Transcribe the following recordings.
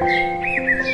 Música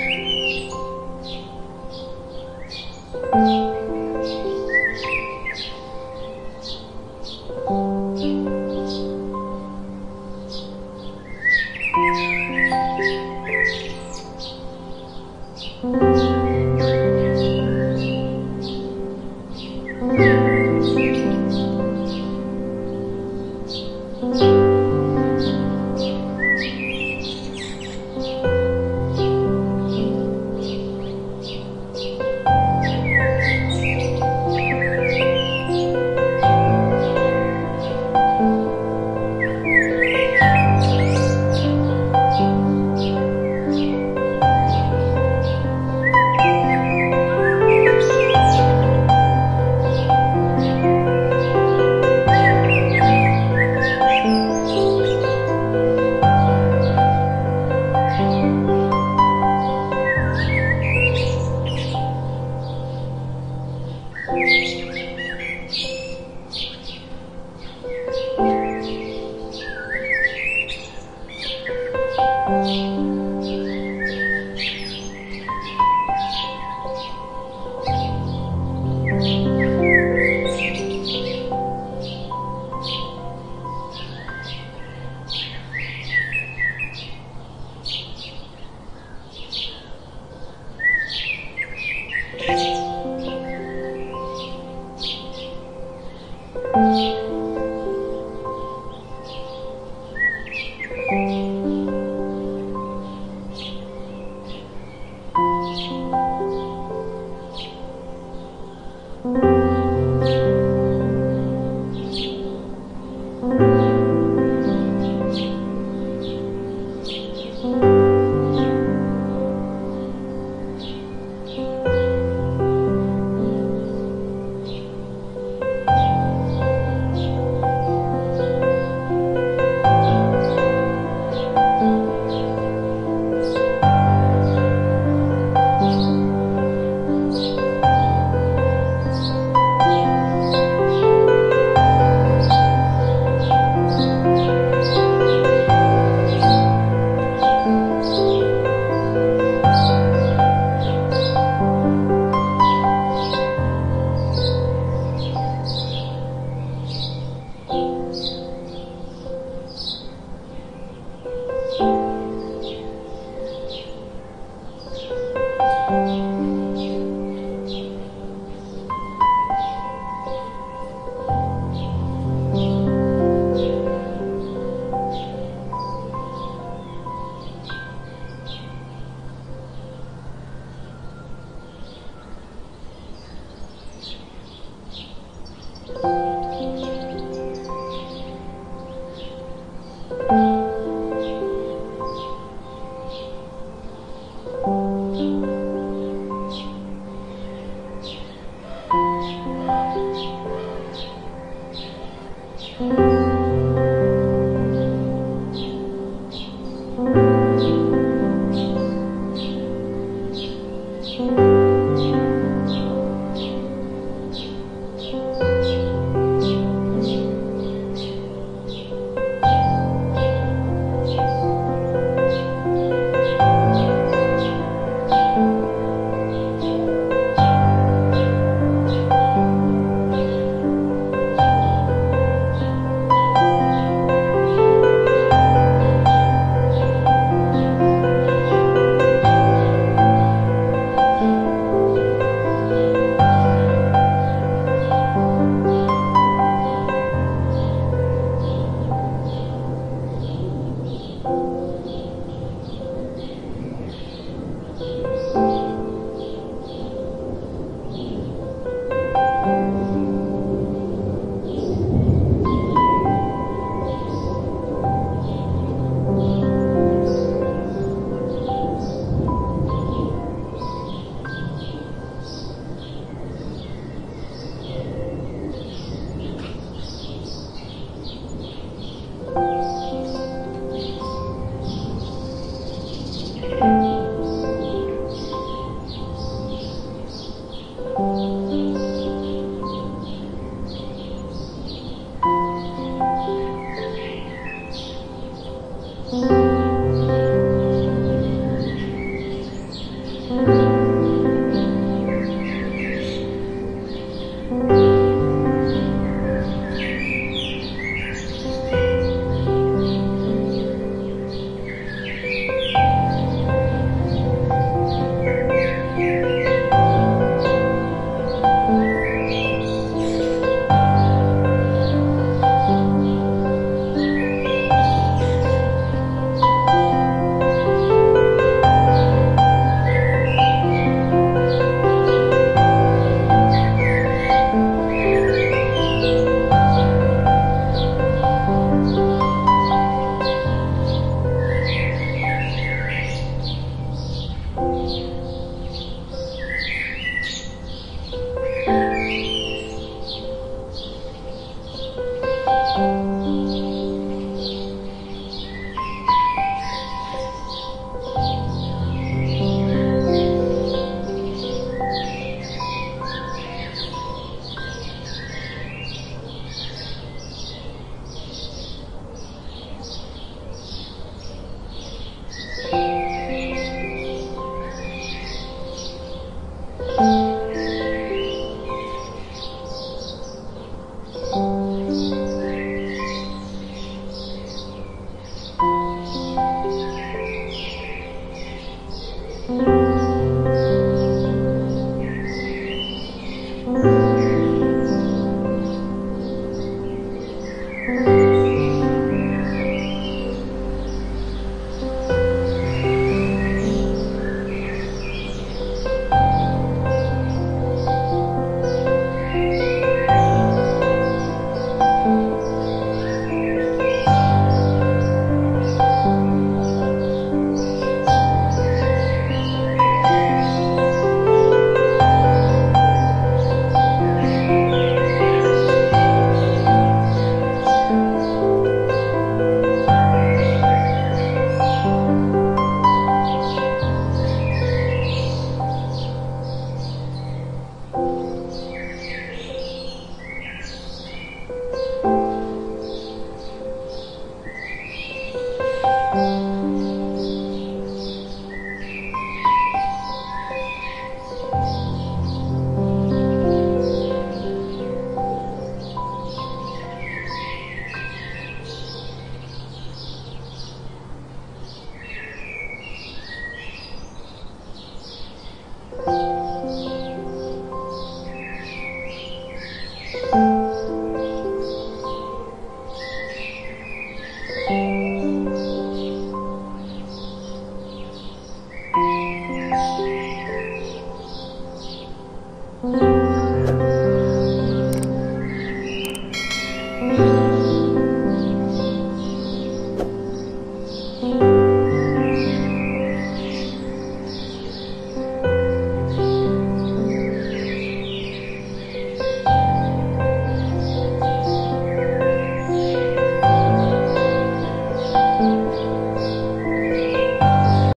嗯